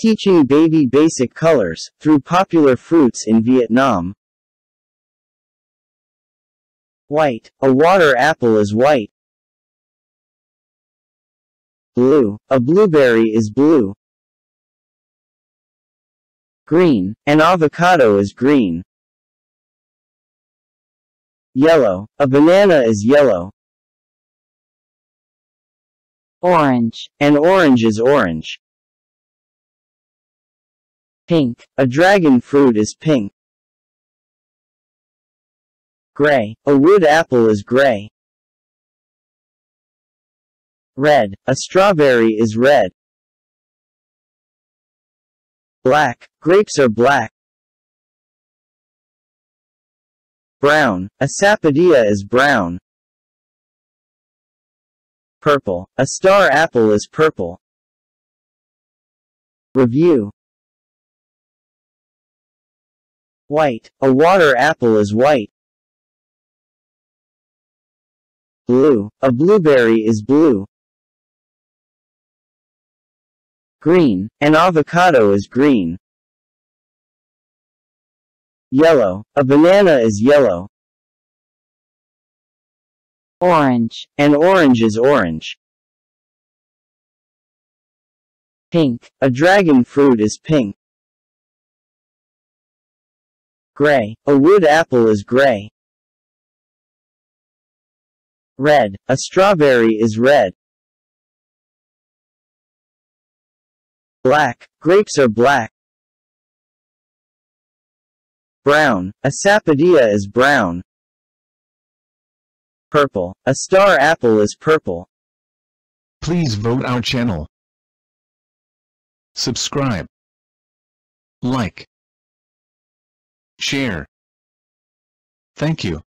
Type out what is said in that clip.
Teaching baby basic colors through popular fruits in Vietnam. White. A water apple is white. Blue. A blueberry is blue. Green. An avocado is green. Yellow. A banana is yellow. Orange. An orange is orange. Pink. A dragon fruit is pink. Gray. A wood apple is gray. Red. A strawberry is red. Black. Grapes are black. Brown. A sapodilla is brown. Purple. A star apple is purple. Review. White. A water apple is white. Blue. A blueberry is blue. Green. An avocado is green. Yellow. A banana is yellow. Orange. An orange is orange. Pink. A dragon fruit is pink. Gray. A wood apple is gray. Red. A strawberry is red. Black. Grapes are black. Brown. A sapodilla is brown. Purple. A star apple is purple. Please vote our channel. Subscribe. Like. Share. Thank you.